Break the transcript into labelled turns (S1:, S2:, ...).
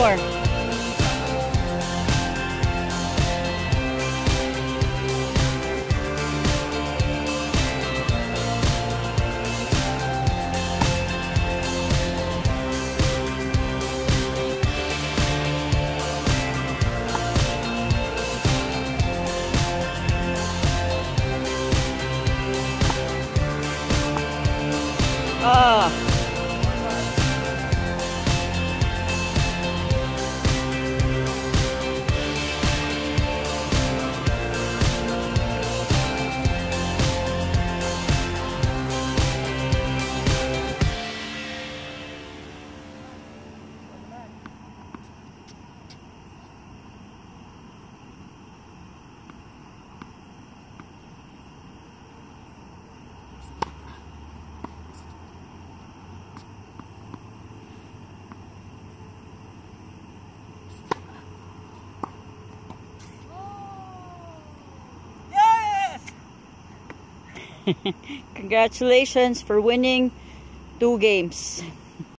S1: floor. Ah! Congratulations for winning two games.